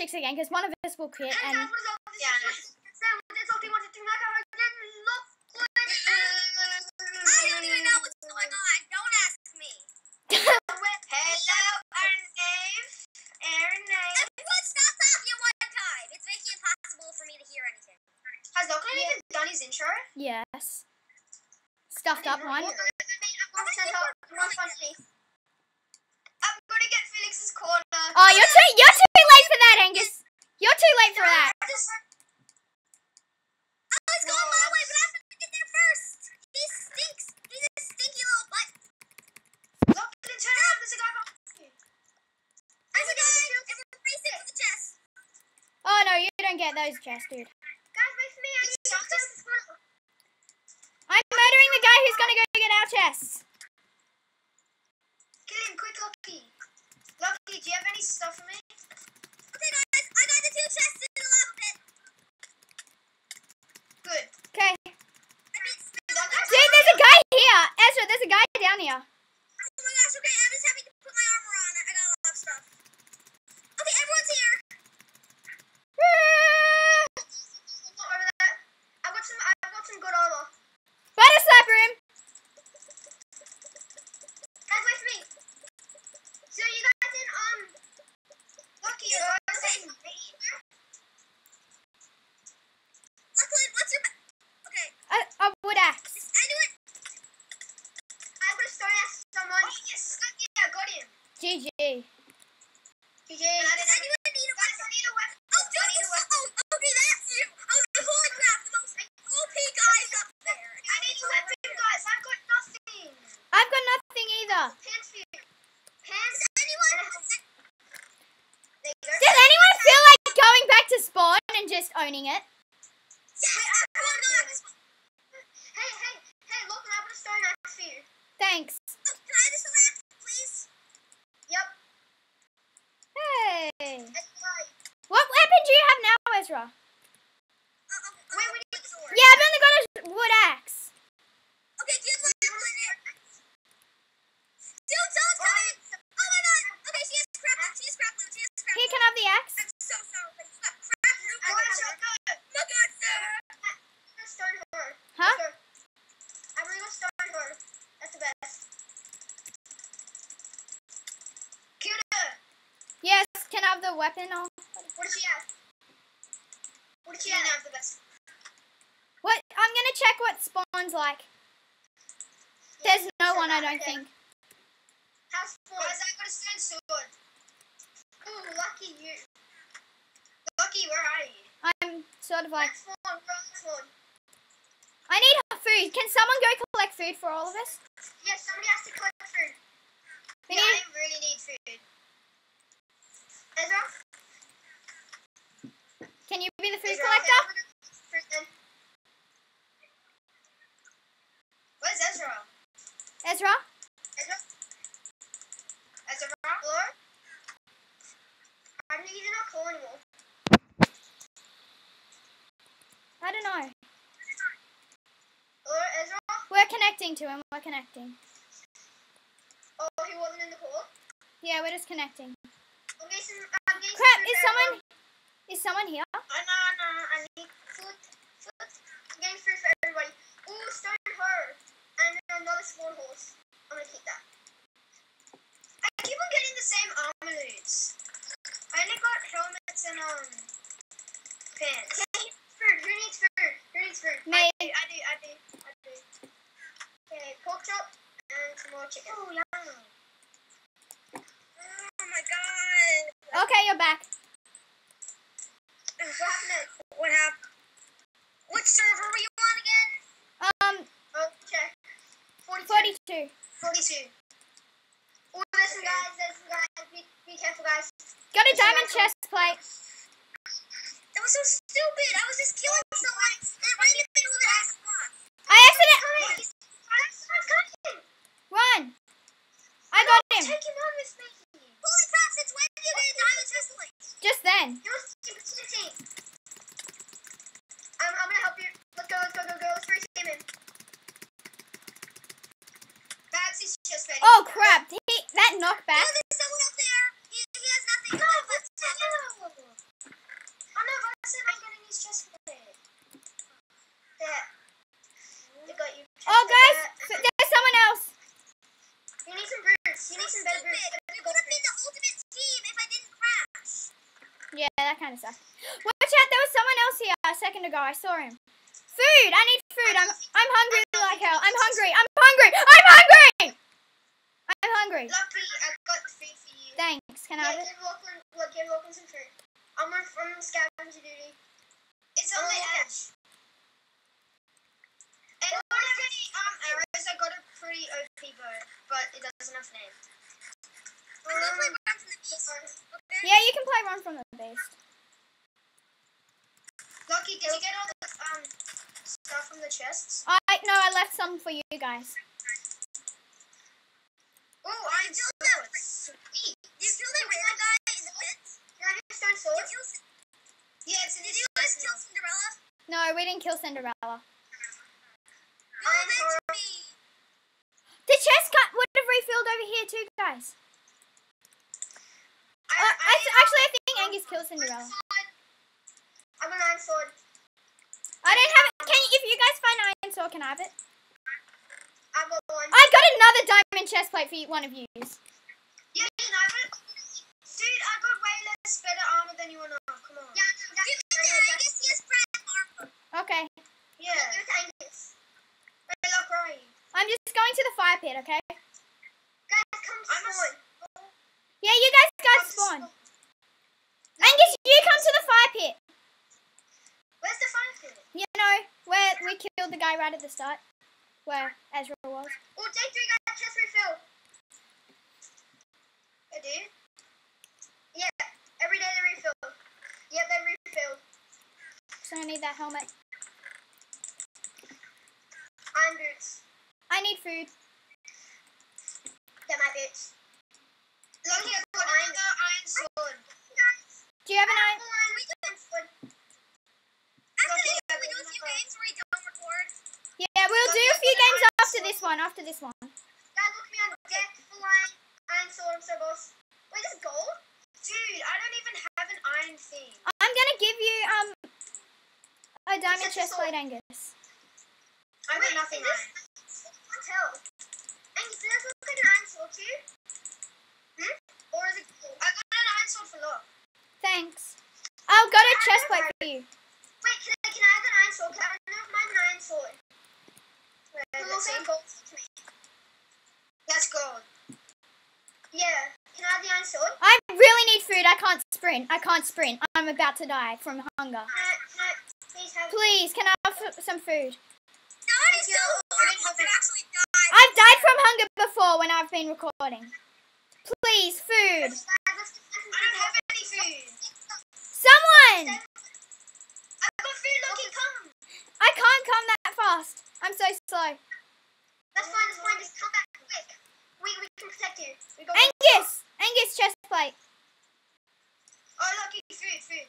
play those tricks again because one of us will quit. And And Sam, what is all this? Yeah, I know. Sam, what is all you want to do? Like, I didn't look good. I don't even know what's going on. Don't ask me. Hello, Aaron Dave. Aaron Dave. Everyone stop talking at one time. It's making it impossible for me to hear anything. Has Lachlan even done his intro? yes, stuffed up one. I'm gonna send out one funny. I'm gonna get Felix's corner. Oh, you're too you're too late for that, Angus. You're too late for that. I just- I was going my way, but I have to get there first. He stinks. He's a stinky little butt. Lachlan, turn around. There's a guy behind you. There's a guy, and we're racing for the chest. Oh no, you don't get those chests, dude. Guys, wait for me. I need to I'm murdering the guy who's gonna go get our chests. Kill him, quick, Lucky. Lucky, do you have any stuff for me? Okay, guys, I got the two chests in the lava pit. Good. Okay, I beat Smith. dude, there's a guy here. Ezra, there's a guy down here. Oh my gosh, okay, I'm just having to put my armor on. I got a lot of stuff. Okay, everyone's here. Over there. I've got some. Good armor. Find sniper him. Guys, wait for me. So you guys in um. Lucky, you're Okay. Lachlan, what's your... ba- Okay, A, a wood axe. I knew it. I would have thrown at someone. Yes, Lucky, I got him. GG. GG. Does anyone need a Guys, weapon? I need a weapon. Oh, dude, this oh, okay, that's you. I was like, holy crap, the most OP guys up there. I need a weapon, guys. I've got nothing. I've got Does anyone feel like going back to spawn and just owning it? Yes, everyone knows. Hey, hey, hey, look, I have a stone axe for you. Thanks. Oh, can I have this axe, please? Yep. Hey. That's right. What weapon do you have now, Ezra? Uh, okay, Wait, we okay, need- sword. Yeah, I've only got a wood axe. Okay, do you have Lachlan here? Dude, someone's coming! Oh my god! Okay, she has crap loot, she has crap loot, she has crap Here, loot. can I have the axe? I'm so sorry, but you got crap loot. I got a shotgun. Look at sir! I'm gonna stone her. Huh? Let's go. I'm really gonna stone her. That's the best. Kill her. Yes, can I have the weapon? What does she have? What does she have? Have the best. What? I'm gonna check what spawn's like. There's no one, I don't think. House four. Guys, I got a stone sword. Ooh, lucky you. Lucky, where are you? I'm sort of like. I need food. Can someone go collect food for all of us? Yes, somebody has to collect food. We yeah, need- I really need food. Ezra? Can you be the food Ezra, collector? okay, I'm gonna- fruit then. Where's Ezra? Ezra? Ezra? Ezra? Hello? I didn't even not call anymore. I don't know. Hello, Ezra? We're connecting to him. We're connecting. Oh, he wasn't in the call? Yeah, we're just connecting. I'm getting some, I'm getting Crap! Is someone? Is someone here? Oh, no, no, I need food. Food. I'm getting food for everybody. Ooh, stone her. And another small horse. I'm gonna keep that. I keep on getting the same armor loots. I only got helmets and um pants. Okay, food. Who needs food? Who needs food? Me. I do. I do. I do. I do. Okay, pork chop and some more chicken. Oh, yum. Oh my god! Okay, you're back. What happened? What? Which server were you on again? Um, check. 42. 42. 42. Oh, some guys, some guys. Be, be careful, guys. Got a diamond chest plate. That was so stupid. I was just killing someone and right in the middle of the ass block. I accident. Coming. Guys, I'm coming. Run. I got him. Take him on with me. Holy crap, since when did you get a diamond? Just then. You're stupid, stupid. I'm, I'm gonna help you. Let's go, let's go, go, go. Let's race him in. Babs is just ready. Oh crap! He, that knockback. Oh, there's someone up there. He, he has nothing. No, but no. Oh no, but I said I'm getting these chest plate. There. You got you. Oh, guys, f- there's someone else. You need some boots. You need some better boots. Stupid. We would have been the ultimate team if I didn't crash. Yeah, that kind of sucks. Watch out, there was someone else here a second ago. I saw him. Food! I need food. I'm I'm hungry like hell. I'm hungry. I'm hungry. I'm hungry. I'm hungry. Lucky, I got food for you. Thanks. Can I Yeah, have it? give Lachlan, look, give Lachlan some fruit. I'm on from scavenger duty. It's on Oh, the edge. And I don't have um, arrows. I got a pretty OP bow, but it doesn't have name. I'm gonna Um, Run from the Beast. Okay? Yeah, you can play Run from the Beast. Lucky, did you get all the um stuff from the chests? I no, I left some for you guys. Oh, I You killed killed that. that. Sweet. You killed that random guy in the pit? Can I get a stone sword? Yeah, it's in did you guys kill. Cinderella? No, we didn't kill Cinderella. No, I'm that's horrible. me. The chest cut would have refilled over here too, guys. I, Uh, I, actually, I think Angus killed Cinderella. I'm an iron sword. I don't have it. Can if you guys find iron sword, can I have it? I got one. I got another diamond chest plate for one of you. Yeah, can have it? Dude, I got way less better armor than you and I. Come on. Yeah, give it to Angus. He has prime armor. Okay. Yeah. Give it to Angus. Hey, look, where are you? I'm just going to the fire pit, okay? Guys, come I'm a. Yeah, you guys guys spawn. Angus, you come to the fire pit. Where's the fire pit? You know, where we killed the guy right at the start. Where Ezra was. Oh, day three got chest refill. I do. Yeah, every day they refill. Yeah, they refill. So I need that helmet. Iron boots. I need food. They're my boots. Lucky I got iron, iron sword. Do you have an iron? Yeah, we'll do a few games after this one. After this one. Guys, look me on deck full iron, sword. So boss. Wait, this is gold? Dude, I don't even have an iron thing. I'm gonna give you um a diamond Such a chest plate, Angus. I got nothing iron. I can't tell. And does that look like an iron sword too? Hmm? Or is it gold? I got an iron sword for luck. Thanks. I've got a chest plate for you. Wait, can I, can I have an iron sword? Can I don't know if mine's an iron sword. Where is it? Say gold to me. That's gold. Yeah. Can I have the iron sword? I really need food. I can't sprint. I can't sprint. I'm about to die from hunger. Can I, please Please, can I have some food? That is so I've actually die. I've died from hunger before when I've been recording. Please, food. I don't have any food. Someone! I've got food, Lucky, come. I can't come that fast. I'm so slow. That's fine, that's fine. Just come back quick. We, we can protect you. We got Angus! Angus chest plate. Oh, Lucky, food, food.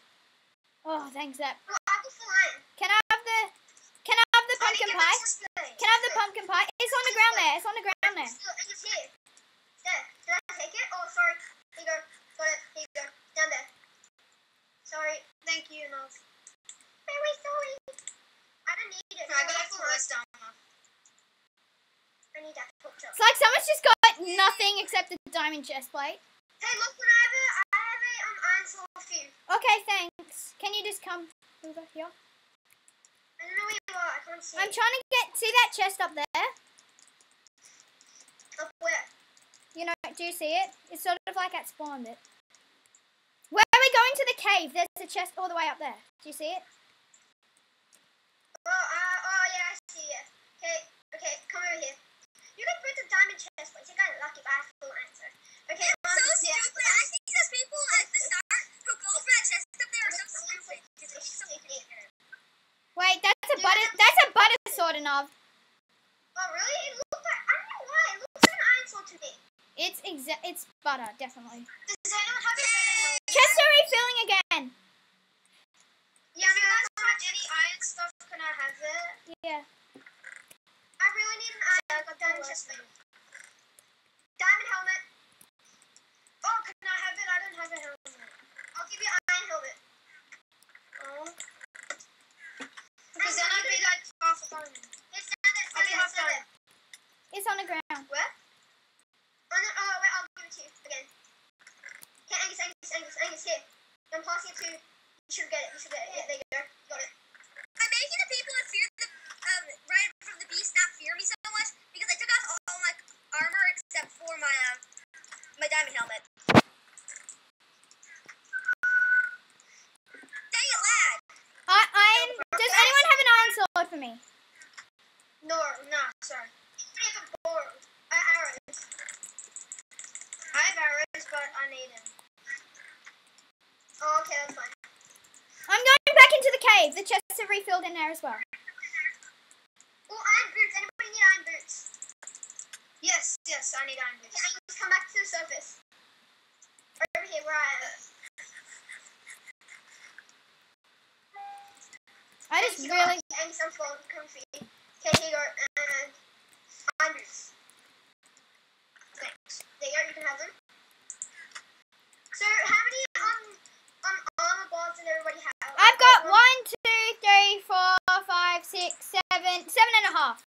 Oh, thanks that. Well, I've got full iron. Can I have the Can I have the I pumpkin pie? the. Can I have the pumpkin pie? It's on the ground there. It's on the ground there. It's here. There. Did I take it? Oh, sorry. Here you go. Got it. Here you go. Down there. Sorry. Thank you, enough. Very sorry. I don't need it. I got that full ice down. I need that pork chop. It's like someone's just got nothing except a diamond chest plate. Hey, look, when I have a, I Okay, thanks. Can you just come over here? I don't know where you are. I can't see. I'm trying to get see that chest up there. Up where? You know, do you see it? It's sort of like at spawn bit. Where are we going to the cave? There's a chest all the way up there. Do you see it? Oh, uh, oh yeah, I see it. Okay, okay, come over here. You can put the diamond chest but You got lucky, have full answer. Okay, um, so yeah. stupid. I think those people at the start who go for that chest up there are so stupid. 'cause they're so stupid. Wait, that's a butter. That's a butter sword enough. Oh, really? It looks like, I don't know why. It looks like an iron sword to me. It's exa- It's butter, definitely. Does anyone have it? Chests are refilling again. Yeah, if you guys want any iron stuff, can I have it? Yeah. I really need an iron. I got diamond chest plate. Diamond helmet. Oh, can I have it? I don't have a helmet. of it. Oh. Because then I'd be like half a diamond. It's down there. I'd be half Stand there. It's on the ground. Where? Oh, no, oh, wait, I'll give it to you again. Okay, Angus, Angus, Angus, Angus, here. I'm passing it to. You should get it. You should get it. Yeah, there you go. Got it. I'm making the people that fear the um right from the beast not fear me so much because I took off all my armor except for my um my diamond helmet. Dang it, lad! I, iron. Does anyone have an iron sword for me? No, no, sorry. I have borrowed. I arrows. I have arrows, but I need them. Oh, okay, that's fine. I'm going back into the cave. The chests are refilled in there as well. Oh, iron boots. Anybody need iron boots? Yes, yes, I need iron boots. Okay, Angus, come back to the surface. Over here, where I am. I just really. And some phone comfy. Okay, here you go. And iron boots. Thanks. There you go. You can have them. So, how many armor bars everybody have? I've got one, two, three, four, five, six, seven, seven and a half.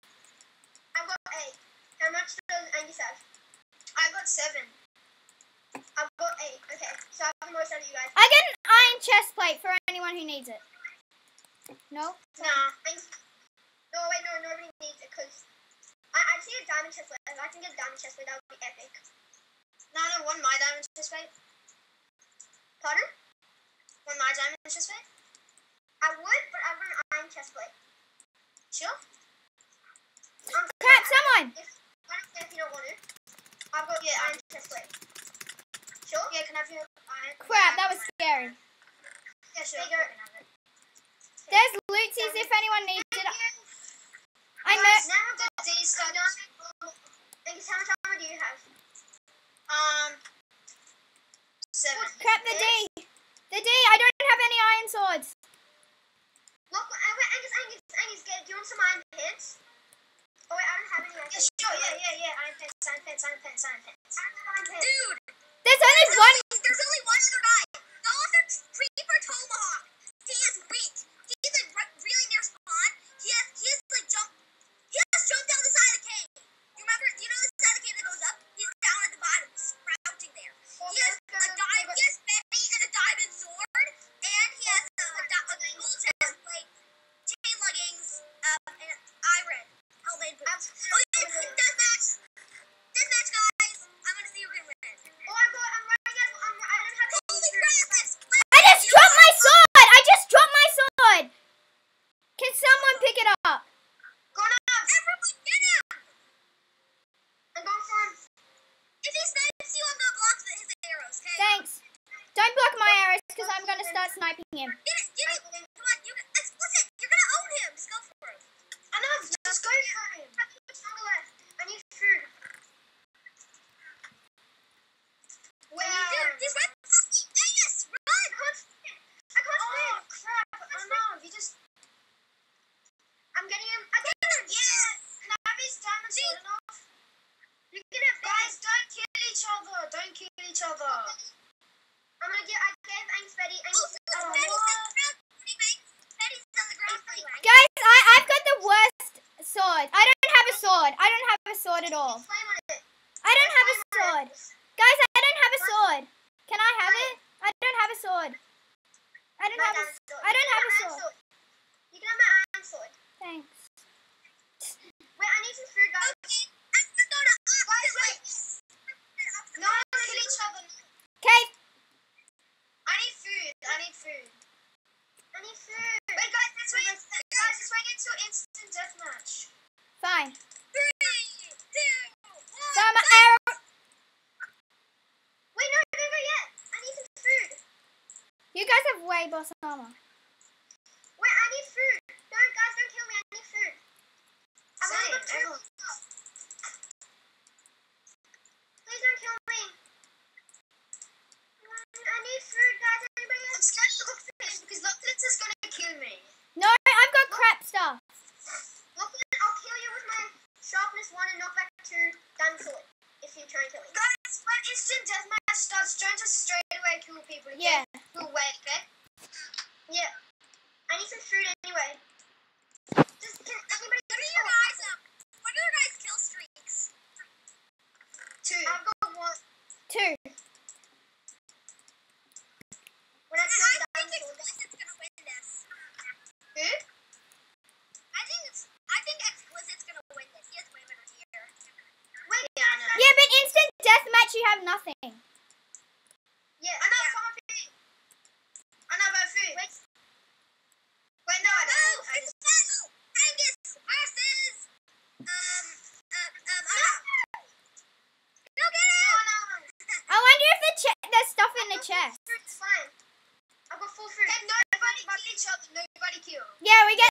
I've got eight. How much does Angus have? I've got seven. I've got eight. Okay, so I have the most out of you guys. I get an iron chest plate for anyone who needs it. No? Nah. No, wait, no, nobody needs it because I I see a diamond chest plate. If I can get a diamond chest plate, that would be epic. No, no, want my diamond chest plate. Pardon? Want my diamond chest plate? I would, but I want an iron chest plate. Sure. Um, Crap, someone! If, I don't care if you don't want it. I've got yeah, iron chest plate. Sure? Yeah, can I have your iron? Crap, that was scary. Yeah, sure. There you go. There's lootsies if anyone needs it. I Guys, met. now the D starts. Angus, how much armor do you have? Um, seven. Crap, the D. The D. I don't have any iron swords. Look, uh, wait, Angus, Angus, Angus, get, do you want some iron pants? Oh wait, I don't have any. iron pants. Yeah, sure, yeah, yeah, yeah, iron pants, iron pants, iron pants, iron pants. I don't have iron pants. Dude, There's only there's one. only, there's only one other at all. Flame on it. I don't have a sword. Guys, I don't have a sword. Can I have it? I don't have a sword. I don't have a sword. I don't have a sword. You can have my iron sword. Thanks. Wait, I need some food, guys. Okay, I'm gonna go to Guys, wait. No one kill each other. Okay, I need food. I need food. I need food. Wait, guys, this way. Guys, this way gets to instant deathmatch. fine. Three, two, one. So my arrow. Wait, no, don't go yet. I need some food. You guys have way chest. I'll. Then nobody kill each other. Nobody kill. Yeah, we get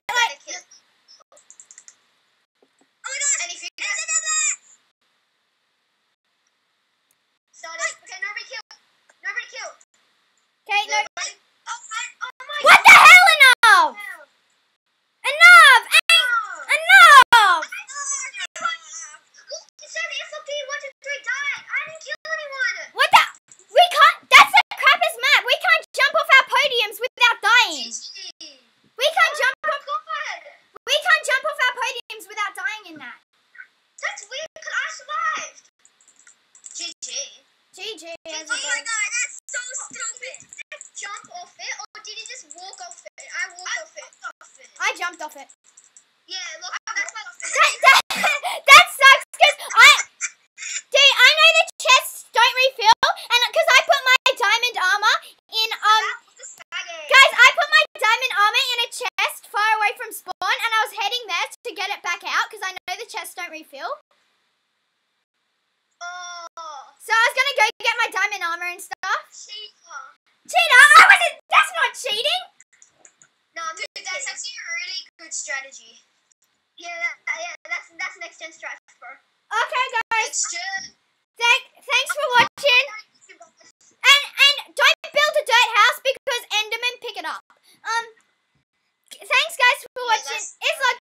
it in a chest far away from spawn, and I was heading there to get it back out because I know the chests don't refill. Oh. So I was gonna go get my diamond armor and stuff. Cheater. Cheater? I wasn't. That's not cheating. No, dude, that's actually a really good strategy. Yeah, that, yeah, that's that's next gen strategy, bro. Okay, guys. Thank, thanks for watching. And and don't build a dirt house because Endermen pick it up. Um thanks guys for watching. Yeah, it's like